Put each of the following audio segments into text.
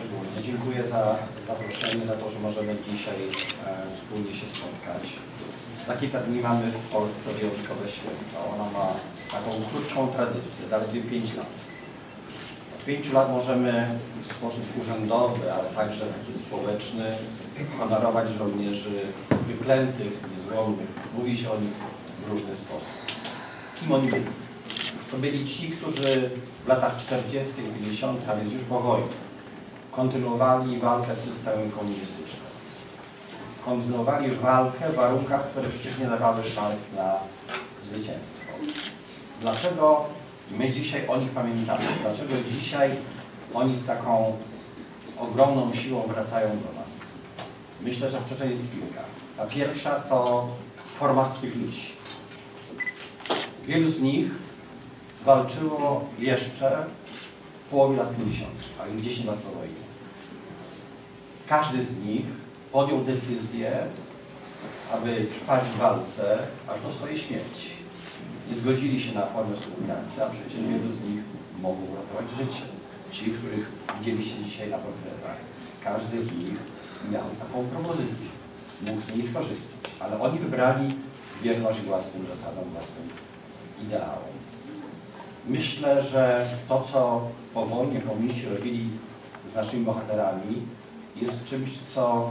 szczególnie. Dziękuję za zaproszenie, za to, że możemy dzisiaj e, wspólnie się spotkać. Za kilka dni mamy w Polsce wyjątkowe święto. Ono ma taką krótką tradycję, zaledwie 5 lat. Od 5 lat możemy w sposób urzędowy, ale także taki społeczny honorować żołnierzy wyklętych, niezłomnych. Mówi się o nich w różny sposób. Kim oni byli? To byli ci, którzy w latach 40., 50., a więc już po wojnie, kontynuowali walkę z systemem komunistycznym. Kontynuowali walkę w warunkach, które przecież nie dawały szans na zwycięstwo. Dlaczego my dzisiaj o nich pamiętamy? Dlaczego dzisiaj oni z taką ogromną siłą wracają do nas? Myślę, że przyczyn jest kilka. Ta pierwsza to format tych ludzi. Wielu z nich walczyło jeszcze w połowie lat 50., a więc 10 lat po wojnie. Każdy z nich podjął decyzję, aby trwać w walce aż do swojej śmierci. Nie zgodzili się na formę współpracy, a przecież wielu z nich mogło uratować życie. Ci, których widzieliście dzisiaj na portretach, każdy z nich miał taką propozycję. Mógł z niej skorzystać, ale oni wybrali wierność własnym zasadom, własnym ideałom. Myślę, że to, co po wojnie komuniści robili z naszymi bohaterami, jest czymś, co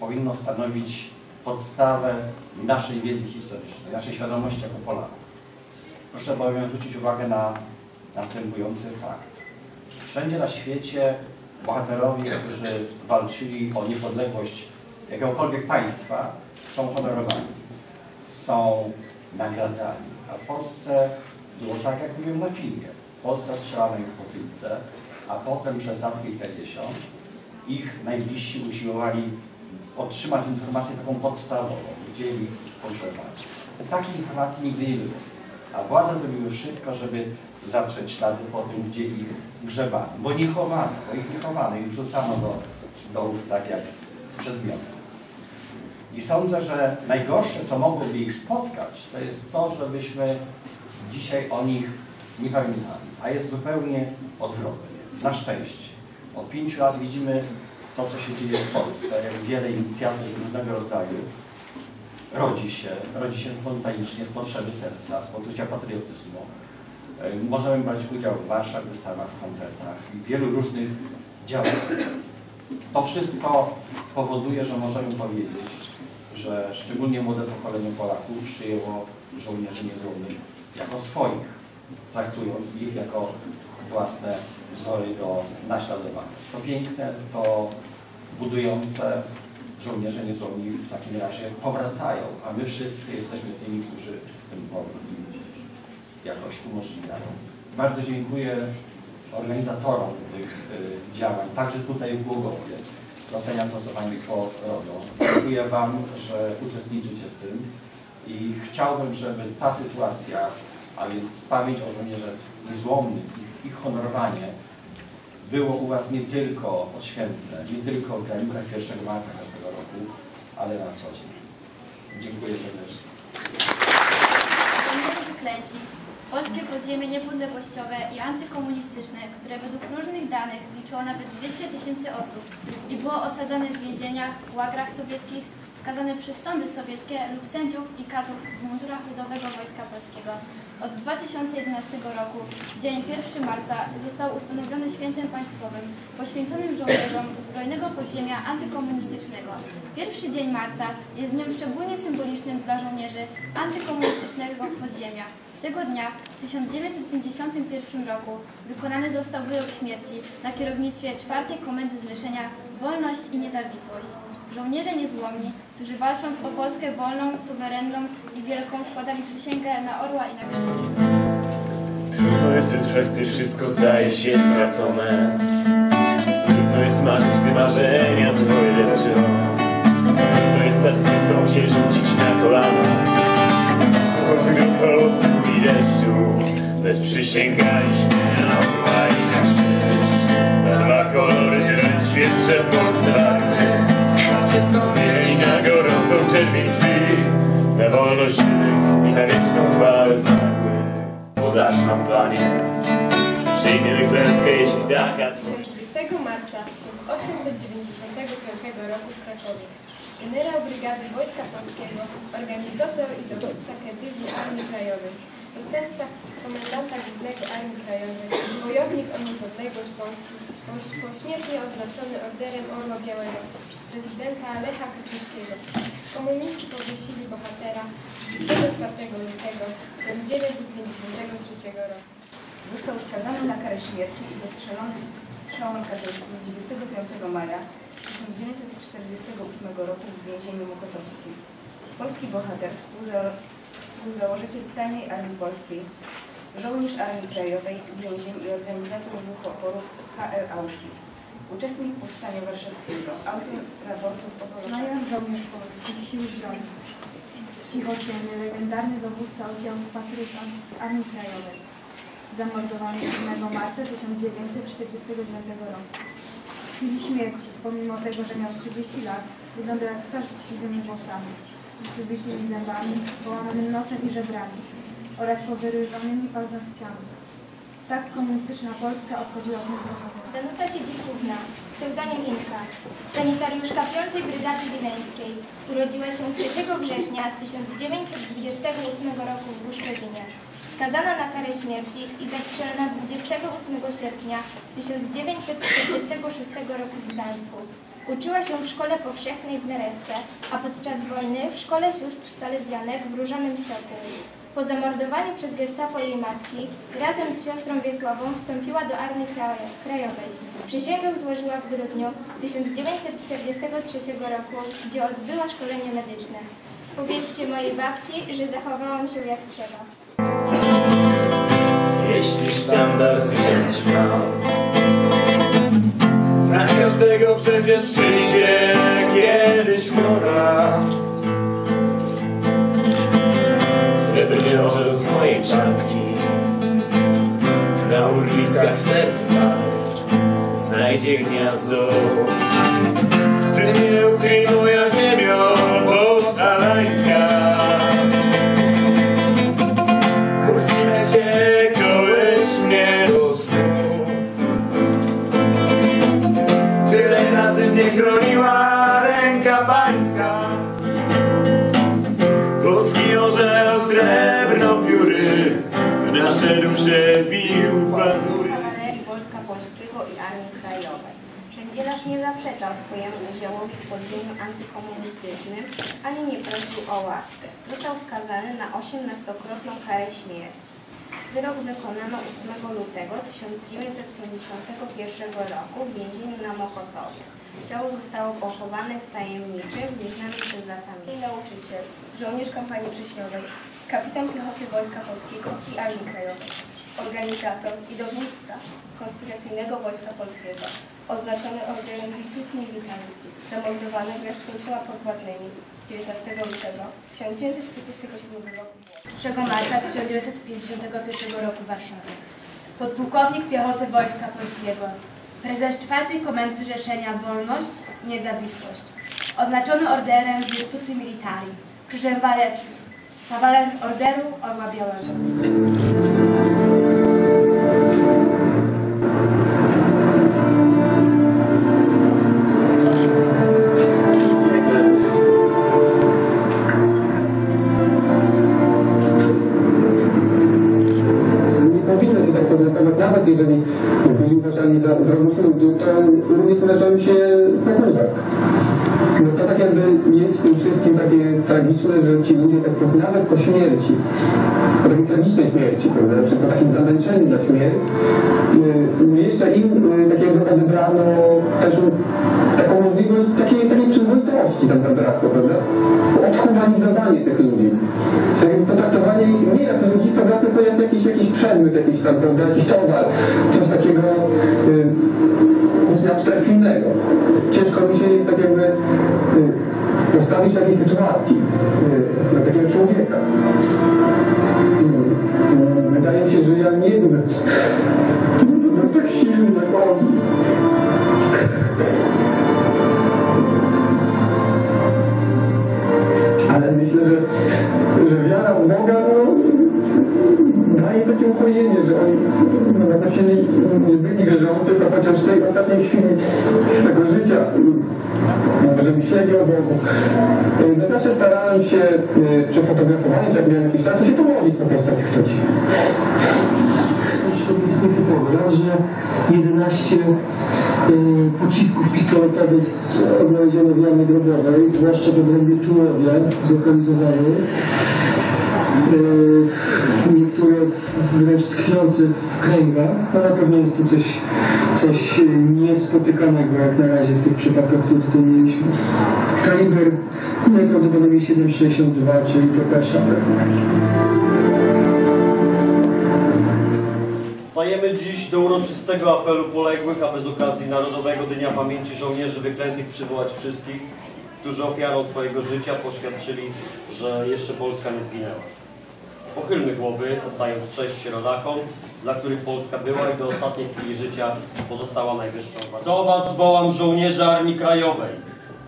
powinno stanowić podstawę naszej wiedzy historycznej, naszej świadomości jako Polaków. Proszę bowiem zwrócić uwagę na następujący fakt. Wszędzie na świecie bohaterowie, którzy walczyli o niepodległość jakiegokolwiek państwa, są honorowani, są nagradzani. A w Polsce było tak, jak mówiłem na filmie. W Polsce strzelano ich po tyłce, a potem przez lat kilkadziesiąt ich najbliżsi usiłowali otrzymać informację taką podstawową, gdzie ich pogrzebać. Takiej informacji nigdy nie było. A władze zrobiły wszystko, żeby zatrzeć ślady po tym, gdzie ich grzebano. Bo nie chowano, bo ich nie chowano, ich wrzucano do dołów tak jak przedmioty. I sądzę, że najgorsze, co mogłoby ich spotkać, to jest to, żebyśmy dzisiaj o nich nie pamiętali. A jest zupełnie odwrotnie. Na szczęście. Od pięciu lat widzimy to, co się dzieje w Polsce, jak wiele inicjatyw różnego rodzaju rodzi się, rodzi się spontanicznie z potrzeby serca, z poczucia patriotyzmu. E, Możemy brać udział w marszach, wystawach, w koncertach i wielu różnych działaniach. To wszystko powoduje, że możemy powiedzieć, że szczególnie młode pokolenie Polaków przyjęło żołnierzy niezłomnych jako swoich, traktując ich jako własne wzory do naśladowania. To piękne, to budujące żołnierze niezłomni w takim razie powracają, a my wszyscy jesteśmy tymi, którzy tym im jakoś umożliwiają. Bardzo dziękuję organizatorom tych y, działań, także tutaj w Głogowie. Doceniam to, co Państwo robią. Dziękuję Wam, że uczestniczycie w tym i chciałbym, żeby ta sytuacja, a więc pamięć o żołnierzach niezłomnych, ich, ich honorowanie, było u Was nie tylko odświętne, nie tylko w granicach 1 marca każdego roku, ale na co dzień. Dziękuję serdecznie. Wyklęci, polskie podziemie niepodległościowe i antykomunistyczne, które według różnych danych liczyło nawet 200 tysięcy osób i było osadzane w więzieniach, łagrach sowieckich, skazane przez sądy sowieckie lub sędziów i katów w mundurach Ludowego Wojska Polskiego. Od 2011 roku, dzień 1 marca, został ustanowiony świętem państwowym, poświęconym żołnierzom zbrojnego podziemia antykomunistycznego. Pierwszy dzień marca jest dniem szczególnie symbolicznym dla żołnierzy antykomunistycznego podziemia. Tego dnia w 1951 roku wykonany został wyrok śmierci na kierownictwie czwartej Komendy Zrzeszenia Wolność i Niezawisłość. Żołnierze niezłomni, którzy walcząc o Polskę wolną, suwerenną i wielką składali przysięgę na orła i na krzyż. Trudno jest wytrwać, gdy wszystko zdaje się stracone. Trudno jest marzyć, gdy marzenia twoje leczą. Trudno jest tacy, gdy chcą cię rzucić na kolana. Chodzą tylko losu i deszczu, lecz przysięgaliśmy na orła i na krzyż. Na dwa kolory tyle świetle w Polsce. Na czystą wiele i na gorącą czerwień krwi. Na wolność i na wieczną chwałę zmarłych. Podasz nam, Panie, przyjmiemy klęskę, jeśli taka Twoja. 30 marca 1895 roku w Krakowie. Generał Brygady Wojska Polskiego, organizator i dowódca Kadylii Armii Krajowej, zastępca komendanta Głównego Armii Krajowej, wojownik o niepodległość Polski, poś- pośmiertnie odznaczony Orderem Orła Białego przez Lecha Kaczyńskiego. Komuniści powiesili bohatera 24 lutego 1953 roku. Został skazany na karę śmierci i zastrzelony strzałem katyńskim 25 maja 1948 roku w więzieniu mokotowskim. Polski bohater, współza- współzałożyciel tajnej armii polskiej, żołnierz Armii Krajowej, więzień i organizator dwóch oporów KL Auschwitz. Uczestnik Powstania Warszawskiego, autor raportów o. Major żołnierz polskich sił zbrojnych. Cichociemny, legendarny dowódca oddziałów patriotów Armii Krajowej. Zamordowany 7 marca 1949 roku. W chwili śmierci, pomimo tego, że miał 30 lat, wyglądał jak starzec z siwymi włosami, z wybitymi zębami, połamanym nosem i żebrami oraz powyrywanymi paznokciami. Tak komunistyczna Polska obchodziła się z. Danuta Siedziczówna, pseudonim Inka, sanitariuszka 5 Brygady Wileńskiej. Urodziła się 3 września 1928 roku w Buszkowinie. Skazana na karę śmierci i zastrzelona 28 sierpnia 1946 roku w Gdańsku. Uczyła się w szkole powszechnej w Nerewce, a podczas wojny w szkole sióstr salezjanek w Różanym Stoku. Po zamordowaniu przez gestapo jej matki, razem z siostrą Wiesławą wstąpiła do Armii Krajowej. Przysięgę złożyła w grudniu 1943 roku, gdzie odbyła szkolenie medyczne. Powiedzcie mojej babci, że zachowałam się jak trzeba. Jeśli sztandar mam Na każdego przecież przyjdzie kiedyś pora Na urwiskach serc ma Znajdzie gniazdo. Ty nie ukryj moja Krajowej. Nie zaprzeczał swojemu udziałowi w podziemiu antykomunistycznym, ani nie prosił o łaskę. Został skazany na 18-krotną karę śmierci. Wyrok wykonano 8 lutego 1951 roku w więzieniu na Mokotowie. Ciało zostało pochowane w tajemniczym, nieznanym przez lata miejscu. Nauczyciel, żołnierz kampanii wrześniowej, kapitan piechoty Wojska Polskiego i Armii Krajowej, organizator i dowódca konspiracyjnego Wojska Polskiego, oznaczony orderem Virtuti Militari, zamordowany wraz z pięcioma podwładnymi 19 lutego 1947 roku. w Łodzi. 3 marca 1951 roku w Warszawie. Podpułkownik piechoty Wojska Polskiego. Prezes czwartej Komendy Zrzeszenia Wolność i Niezawisłość. Oznaczony orderem Virtuti Militari. Krzyżem walecznym. Kawaler Orderu Orła Białego. Byli uważani za ludu, to również należało się pochówek. No to tak jakby jest w tym wszystkim takie tragiczne, że ci ludzie tak nawet po śmierci, po takiej tragicznej śmierci, prawda, czy po takim zamęczeniu na śmierć, y, jeszcze im y, tak jakby odebrano też taką możliwość takiej, takiej przyzwoitości tam zabrakło, prawda? Odhumanizowanie tych ludzi. Ludzi, prawda, tylko jak jakiś, jakiś przedmiot, jakiś tam, prawda, jakiś towar, coś takiego y, abstrakcyjnego. Ciężko mi się jest tak jakby y, postawić takiej sytuacji y, na takiego człowieka. Y, wydaje mi się, że ja nie byłem, tak silny jak to chociaż tej okazji ostatniej chwili swego życia, może myśleli o Bogu. Y, zawsze starałem się y, przy fotografowaniu, jak miałem jakiś czas, się pomodlić po prostu tych ludzi. Raz, że 11 y, pocisków pistoletowych odnaleziono w jamie grobowej, zwłaszcza w obrębie Tułowia zlokalizowanych. Niektóre wręcz tkwiące w kręgach. No na pewno jest to coś, coś y, niespotykanego jak na razie w tych przypadkach, które tutaj mieliśmy. Kaliber najprawdopodobniej 7,62, czyli to też Stajemy dziś do uroczystego apelu poległych, aby z okazji Narodowego Dnia Pamięci Żołnierzy Wyklętych przywołać wszystkich, którzy ofiarą swojego życia poświadczyli, że jeszcze Polska nie zginęła. Pochylmy głowy, oddając cześć rodakom, dla których Polska była i do ostatniej chwili życia pozostała najwyższą wartością. Do Was zwołam żołnierzy Armii Krajowej,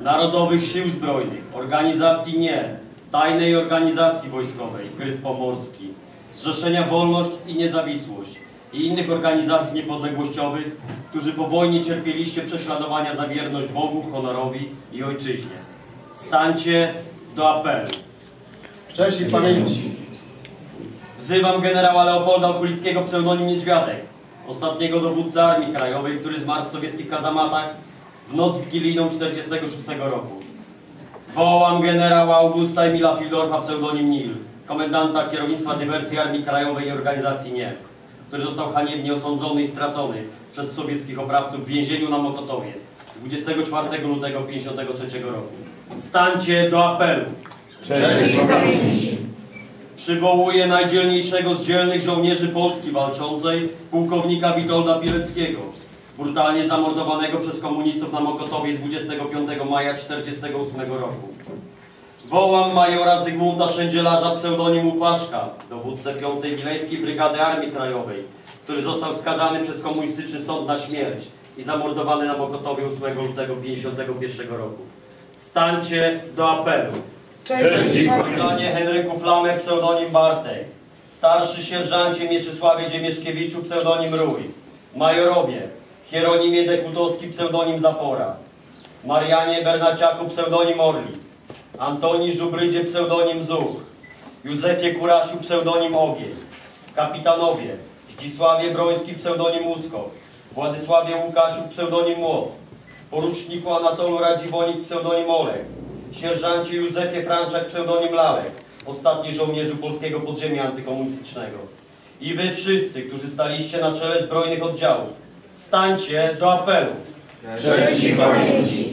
Narodowych Sił Zbrojnych, Organizacji NIE, Tajnej Organizacji Wojskowej, Gryf Pomorski, Zrzeszenia Wolność i Niezawisłość i innych organizacji niepodległościowych, którzy po wojnie cierpieliście prześladowania za wierność Bogu, honorowi i Ojczyźnie. Stańcie do apelu. Cześć i pamięci. Wzywam generała Leopolda Okulickiego, pseudonim Niedźwiadek, ostatniego dowódcę Armii Krajowej, który zmarł w sowieckich kazamatach w noc wigilijną 1946 roku. Wołam generała Augusta Emila Fildorfa, pseudonim Nil, komendanta kierownictwa dywersji Armii Krajowej i organizacji NIE, który został haniebnie osądzony i stracony przez sowieckich oprawców w więzieniu na Mokotowie 24 lutego 1953 roku. Stańcie do apelu. Cześć pamięci. Przywołuję najdzielniejszego z dzielnych żołnierzy Polski walczącej, pułkownika Witolda Pileckiego, brutalnie zamordowanego przez komunistów na Mokotowie 25 maja 1948 roku. Wołam majora Zygmunta Szędzielarza, pseudonim Łupaszka, dowódcę 5 Wileńskiej Brygady Armii Krajowej, który został skazany przez komunistyczny sąd na śmierć i zamordowany na Mokotowie 8 lutego 1951 roku. Stańcie do apelu. Cześć i Kapitanie Henryku Flamę, pseudonim Bartek. Starszy sierżancie Mieczysławie Dziemieszkiewiczu, pseudonim Rój. Majorowie Hieronimie Dekutowski, pseudonim Zapora. Marianie Bernaciaku, pseudonim Orli. Antoni Żubrydzie, pseudonim Zuch. Józefie Kurasiu, pseudonim Ogień. Kapitanowie Zdzisławie Broński, pseudonim Usko. Władysławie Łukasiu, pseudonim Młot. Poruczniku Anatolu Radziwonik, pseudonim Olek. Sierżancie Józefie Franczak, pseudonim Lalek, ostatni żołnierzu polskiego podziemia antykomunistycznego. I wy wszyscy, którzy staliście na czele zbrojnych oddziałów, stańcie do apelu. Cześć i pamięci.